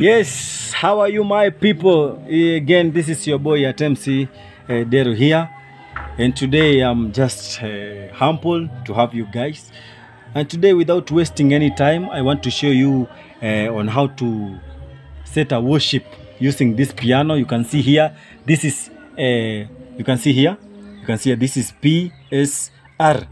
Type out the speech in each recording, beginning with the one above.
Yes, how are you, my people? Eh, Again, this is your boy at uh, Deru here, and today I'm just uh, humble to have you guys. And today, without wasting any time, I want to show you uh, on how to set a worship using this piano. You can see here, this is uh, you can see here, you can see here, this is PSR.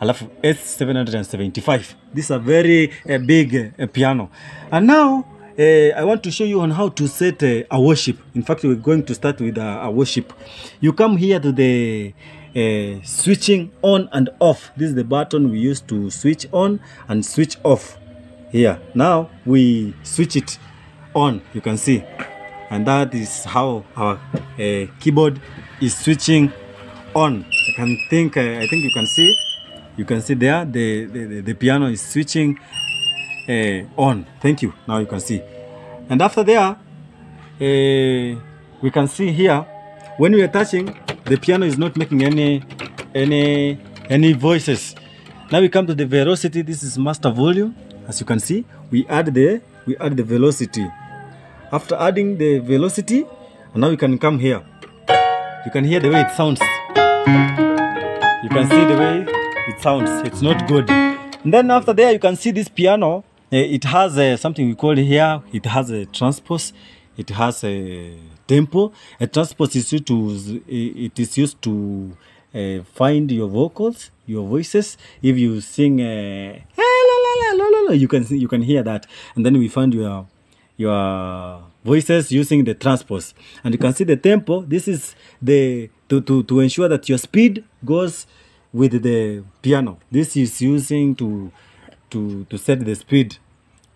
alafu S775. This is a very uh, big uh, piano. And now uh, I want to show you on how to set uh, a worship. In fact, we're going to start with uh, a worship. You come here to the uh, switching on and off. This is the button we use to switch on and switch off. Here. Now we switch it on. You can see. And that is how our uh, keyboard is switching on. I can think. Uh, I think you can see you can see there the, the, the, piano is switching uh, on. Thank you. Now you can see. And after there uh, we can see here when we are touching the piano is not making any any any voices. Now we come to the velocity. This is master volume. As you can see we add the we add the velocity. After adding the velocity now we can come here. You can hear the way it sounds. You can see the way it sounds. It's not good. And then after there you can see this piano it has uh, something we call here it has a transpose it has a tempo. A transpose is used to it is used to uh, find your vocals your voices. If you sing uh, you can you can hear that. And then we find your your voices using the transpose. And you can see the tempo. This is the to, to, to ensure that your speed goes with the piano. This is using to to to set the speed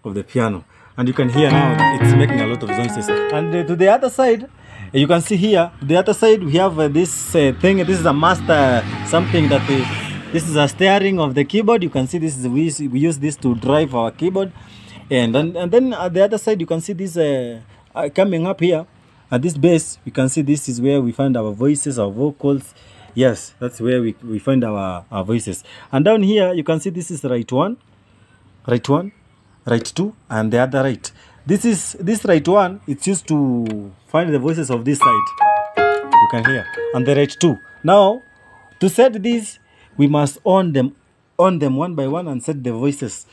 of the piano. And you can hear now it's making a lot of noises. And uh, to the other side you can see here the other side we have uh, this uh, thing. This is a master something that uh, this is a steering of the keyboard. You can see this is we, use- we use this to drive our keyboard. And and, and then at the other side you can see this uh, uh, coming up here. At this base you can see this is where we find our voices our vocals. Yes that's where we, we find our, our voices. And down here you can see this is the right one. Right one right two and the other right this is this right one it's used to find the voices of this side. You can hear. And the right two. Now to set this we must on them on them one by one and set the voices.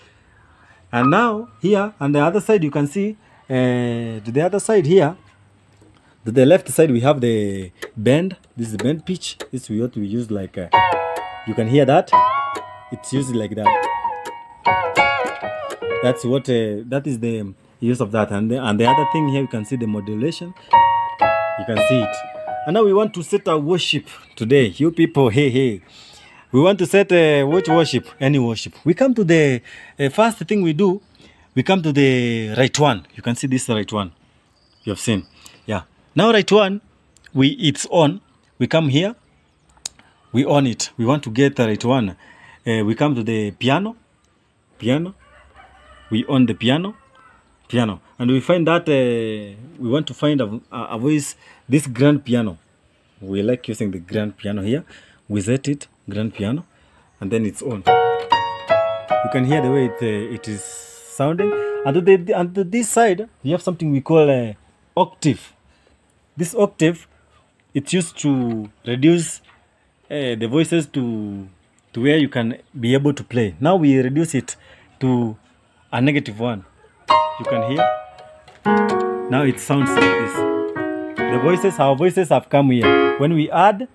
And now here on the other side you can see uh, to the other side here to the left side we have the bend. This is bend pitch. This is what we use like uh, you can hear that? It's used like that that's what uh, that is the use of that. And the, and the other thing here you can see the modulation. You can see it. And now we want to set a worship today you people. Hey hey. We want to set a watch worship? Any worship. We come to the uh, first thing we do we come to the right one. You can see this right one. You have seen. Yeah. Now right one we it's on. We come here. We on it. We want to get the right one. Uh, we come to the piano. Piano we on the piano piano. And we find that uh, we want to find a, a voice this grand piano. We like using the grand piano here. We set it grand piano and then it's on. You can hear the way it, uh, it is sounding. And to, the, and this side we have something we call uh, octave. This octave it's used to reduce uh, the voices to to where you can be able to play. Now we reduce it to a negative one. You can hear? Now it sounds like this. The voices our voices have come here. When we add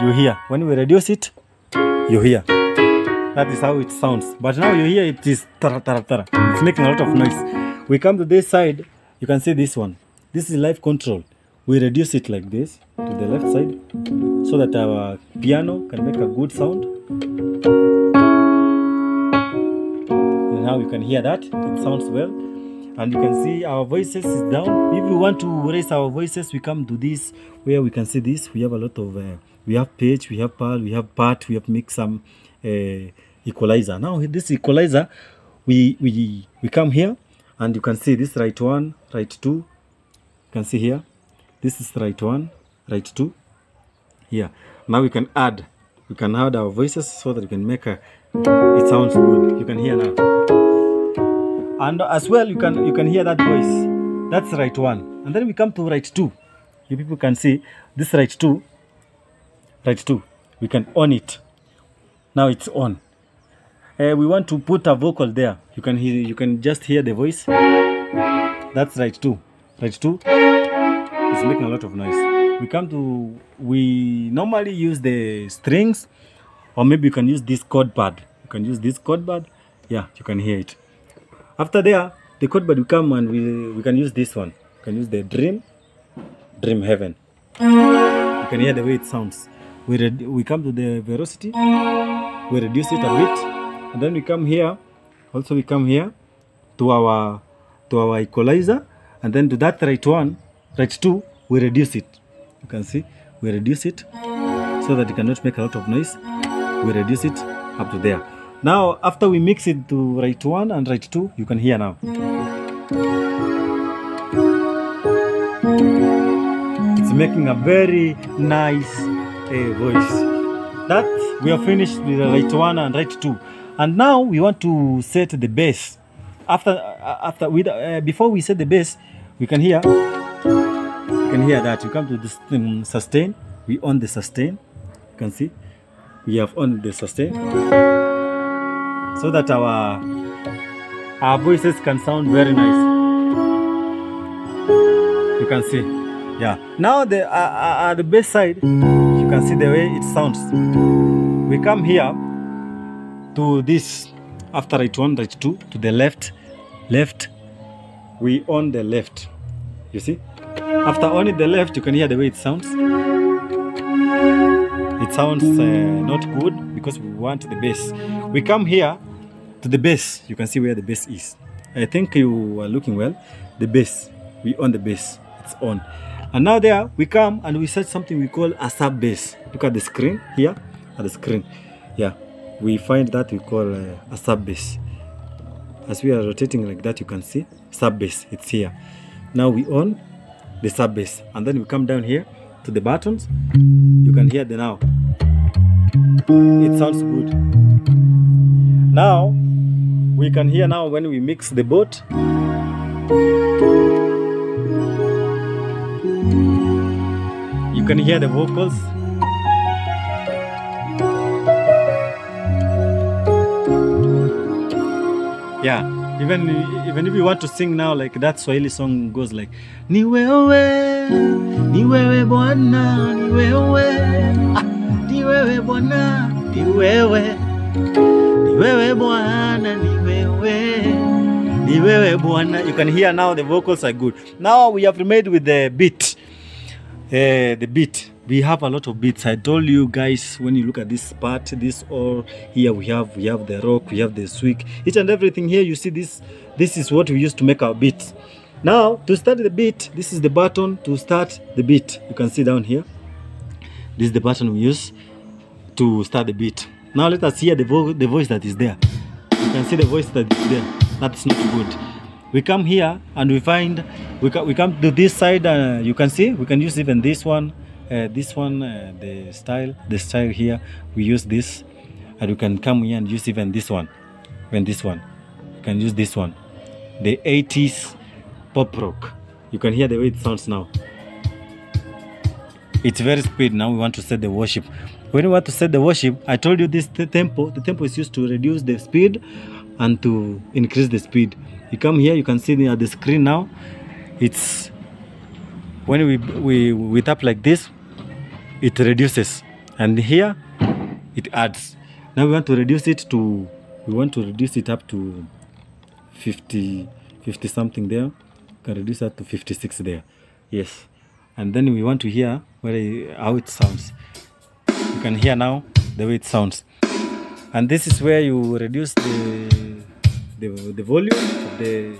you hear. When we reduce it you hear. That is how it sounds. But now you hear it is tara tara tara. It's making a lot of noise. We come to this side. You can see this one. This is live control. We reduce it like this to the left side so that our piano can make a good sound now you can hear that. It sounds well. And you can see our voices is down. If we want to raise our voices we come to this where we can see this. We have a lot of uh, we have pitch we have pal we have part we have mix some uh, equalizer. Now this equalizer we we we come here and you can see this right one right two. You can see here. This is right one right two. Here. Now we can add we can add our voices so that we can make a it sounds good you can hear now and as well you can you can hear that voice That's right one. And then we come to right two. You people can see this right two. Right two. We can on it. Now it's on. Uh, we want to put a vocal there. You can hear. You can just hear the voice. That's right two. Right two It's making a lot of noise. We come to. We normally use the strings, or maybe you can use this chord pad. You can use this chord pad. Yeah, you can hear it. After there, the chord pad will come and we we can use this one. You can use the dream, dream heaven. You can hear the way it sounds. We we come to the velocity. We reduce it a bit, and then we come here. Also, we come here to our to our equalizer, and then to that right one, right two, we reduce it. You can see we reduce it so that it cannot make a lot of noise. We reduce it up to there. Now, after we mix it to right one and right two, you can hear now. It's making a very nice uh, voice. That we are finished with the right one and right two, and now we want to set the bass. After uh, after with uh, before we set the bass, we can hear. You can hear that. You come to um, sustain. We on the sustain. You can see we have on the sustain so that our our voices can sound very nice. You can see, yeah. Now the uh, uh, at the bass side, you can see the way it sounds. We come here to this after right one, right two, to the left, left. We on the left. You see, after on the left, you can hear the way it sounds. It sounds uh, not good because we want the bass. We come here to the bass. You can see where the bass is. I think you are looking well. The bass, we on the bass. It's on. And now there we come and we set something we call a sub bass. Look at the screen here, at the screen. Yeah, we find that we call uh, a sub bass. As we are rotating like that, you can see sub bass. It's here. Now we on the sub bass, and then we come down here to the buttons. You can hear the now. It sounds good. Now we can hear now when we mix the boat. You can hear the vocals. Yeah, even even if you want to sing now, like that Swahili song goes like Ni wewe, ni wewe bwana, ni ah, wewe, bwana, ni wewe, ni wewe bwana, ni wewe, ni wewe bwana. You can hear now the vocals are good. Now we have made with the beat. Uh, the beat. We have a lot of beats. I told you guys when you look at this part this all here we have we have the rock we have the swing each and everything here you see this this is what we use to make our beats. Now to start the beat this is the button to start the beat. You can see down here. This is the button we use to start the beat. Now let us hear the, vo- the voice that is there. You can see the voice that is there. That's not good. We come here and we find we, we come to this side uh, you can see we can use even this one uh, this one uh, the style the style here. We use this and we can come here and use even this one even this one. You can use this one. The 80s pop rock. You can hear the way it sounds now. It's very speed now. We want to set the worship when we want to set the worship i told you this the tempo the tempo is used to reduce the speed and to increase the speed. You come here you can see the- at the screen now. It's when we we we tap like this it reduces. And here it adds. Now we want to reduce it to we want to reduce it up to 50 50 something there. You can reduce that to 56 there. Yes. And then we want to hear where how it sounds you can hear now the way it sounds. And this is where you reduce the the, the volume of the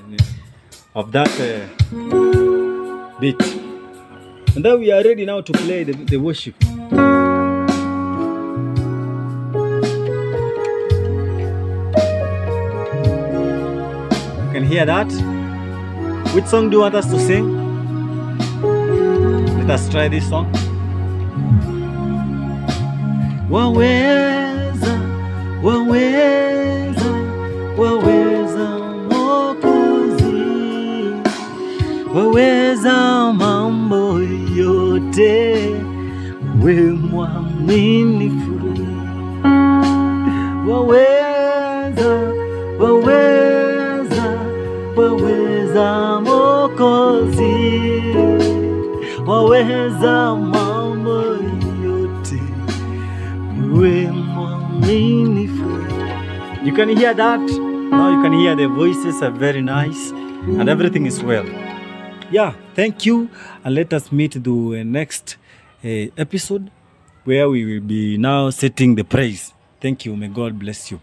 of that uh, beat. And then we are ready now to play the, the worship. You can hear that? Which song do you want us to sing? Let us try this song waweza waweza waweza mokozi waweza mambo yote, we mwaminifu, waweza, waweza, waweza Mokozi, waweza can hear that. Now you can hear the voices are very nice and everything is well. Yeah, thank you. And let us meet the next uh, episode where we will be now setting the praise. Thank you. May God bless you.